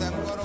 December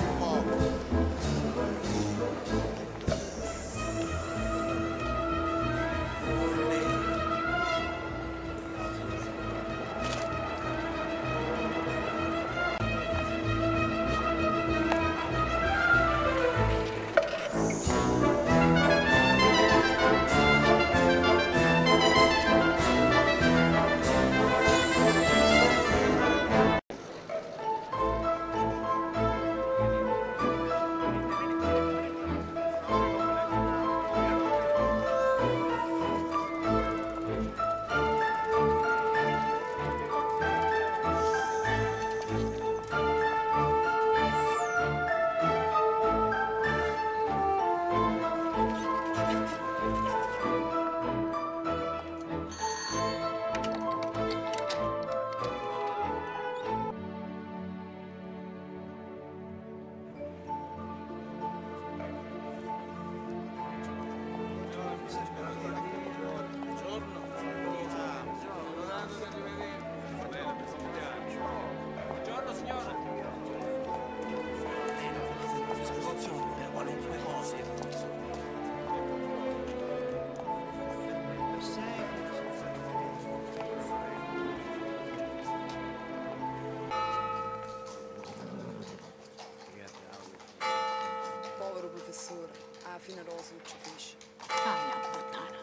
at all sorts